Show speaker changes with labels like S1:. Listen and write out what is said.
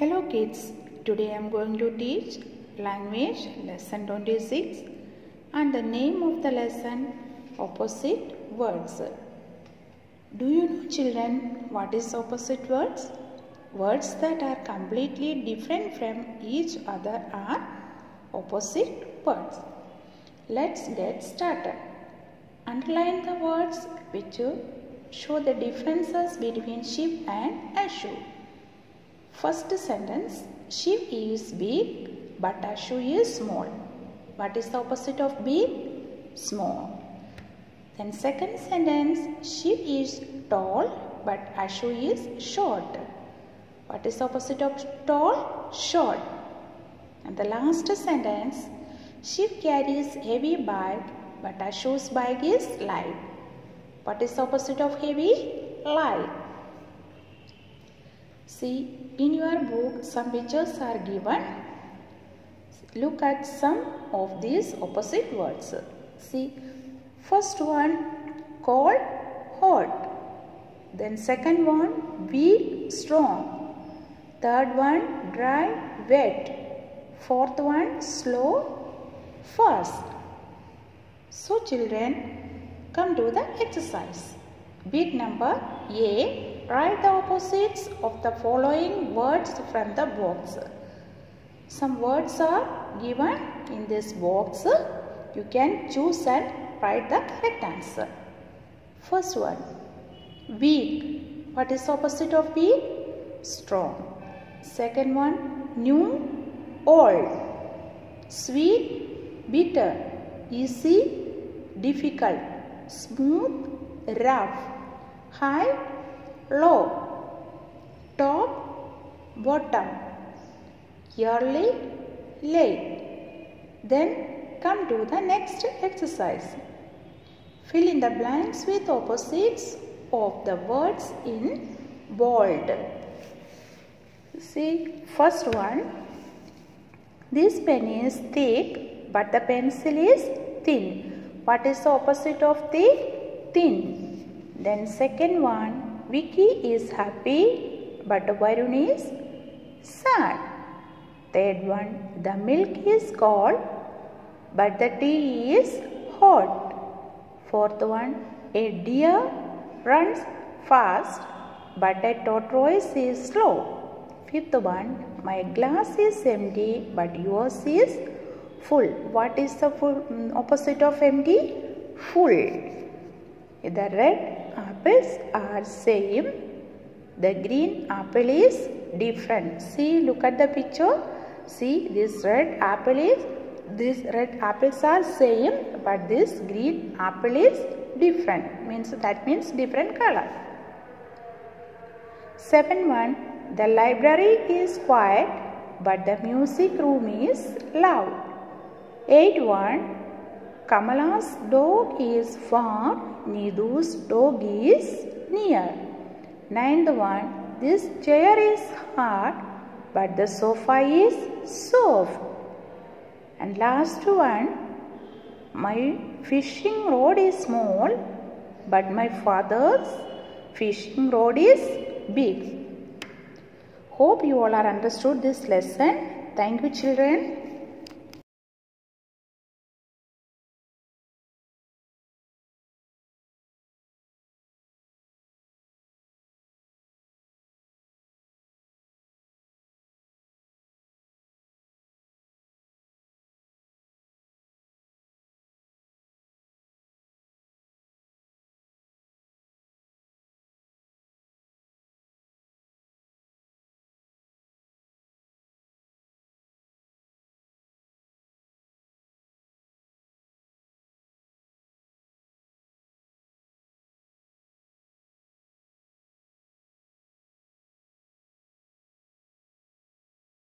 S1: Hello kids, today I am going to teach language lesson 26 and the name of the lesson opposite words. Do you know children what is opposite words? Words that are completely different from each other are opposite words. Let's get started. Underline the words which show the differences between ship and a shoe. First sentence Sheep is big but a shoe is small. What is the opposite of big? Small. Then second sentence Sheep is tall but a shoe is short. What is the opposite of tall? Short. And the last sentence Sheep carries heavy bag but a shoe's bag is light. What is the opposite of heavy? Light. See, in your book some pictures are given. Look at some of these opposite words. See, first one cold, hot. Then second one weak, strong. Third one dry, wet. Fourth one slow, fast. So children, come to the exercise. Bit number A Write the opposites of the following words from the box. Some words are given in this box. You can choose and write the correct answer. First one, weak. What is opposite of weak? Strong. Second one, new, old. Sweet, bitter. Easy, difficult. Smooth, rough. High, low, top, bottom, early, late. Then come to the next exercise. Fill in the blanks with opposites of the words in bold. See, first one. This pen is thick, but the pencil is thin. What is the opposite of thick? Thin. Then second one. Vicky is happy, but Varun is sad. Third one, the milk is cold, but the tea is hot. Fourth one, a deer runs fast, but a tortoise is slow. Fifth one, my glass is empty, but yours is full. What is the full, opposite of empty? Full. The red apples are same. The green apple is different. See look at the picture. See this red apple is these red apples are same but this green apple is different. Means that means different color. 7 1 the library is quiet but the music room is loud. 8 1 Kamala's dog is far, Nidu's dog is near. Ninth one, this chair is hard, but the sofa is soft. And last one, my fishing rod is small, but my father's fishing rod is big. Hope you all are understood this lesson. Thank you children.